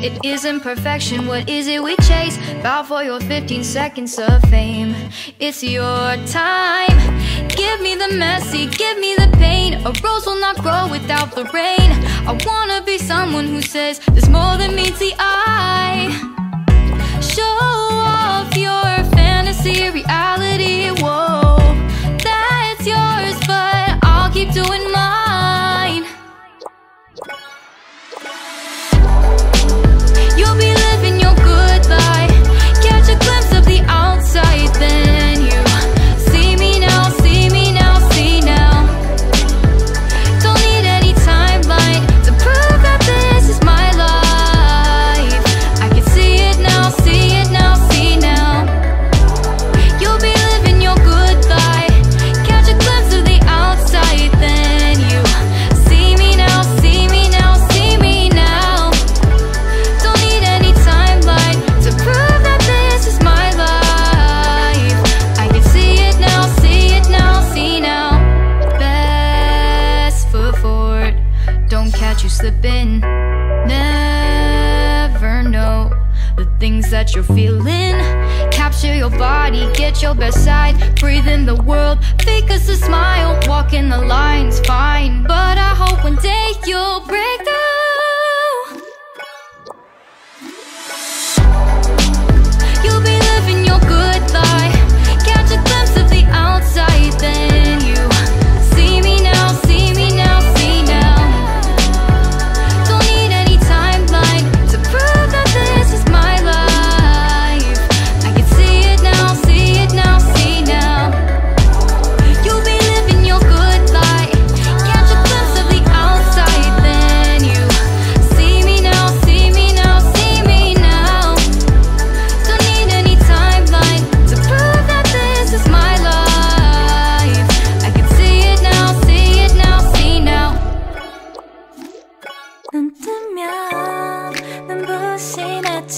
It isn't perfection. What is it we chase? Bow for your 15 seconds of fame. It's your time. Give me the messy, give me the pain. A rose will not grow without the rain. I wanna be someone who says there's more than meets the eye. Show off your fantasy reality. Catch you slipping. Never know the things that you're feeling. Capture your body, get your best side. Breathe in the world, fake us a smile. Walk in the lines, fine. But I hope one day you'll break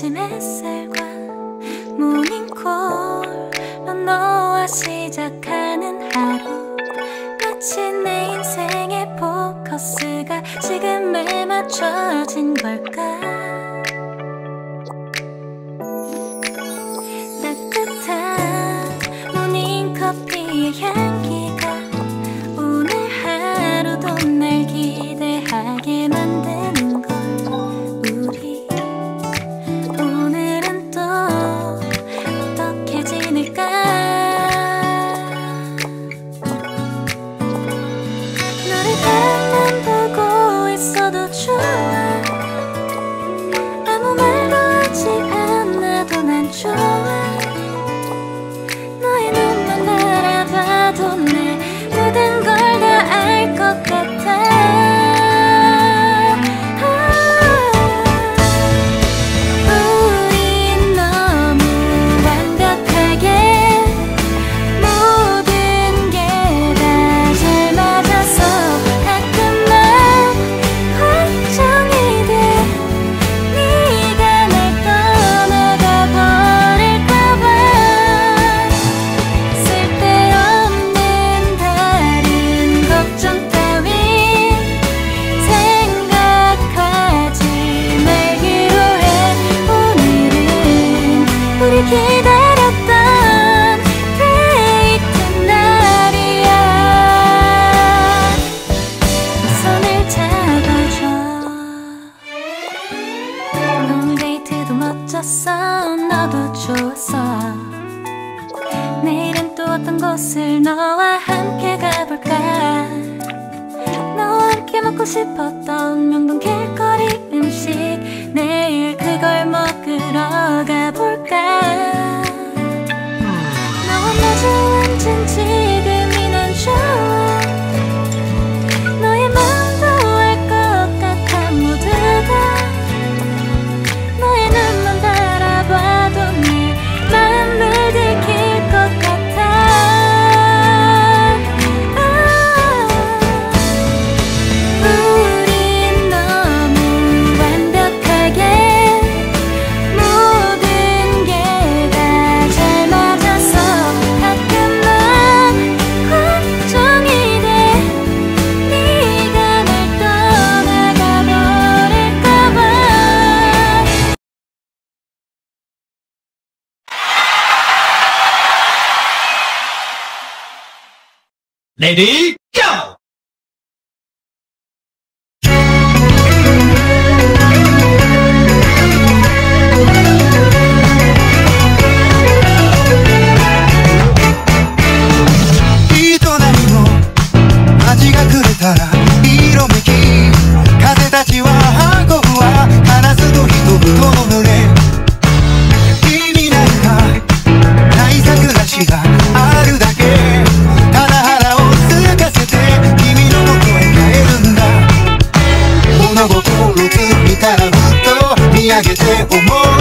아침 햇살과 모닝콜로 너와 시작하는 하루. 마치 내 인생의 포커스가 지금에 맞춰진 걸까? 따뜻한 모닝커피의 향 c'est pas tard. Lady, go! get it, oh, more.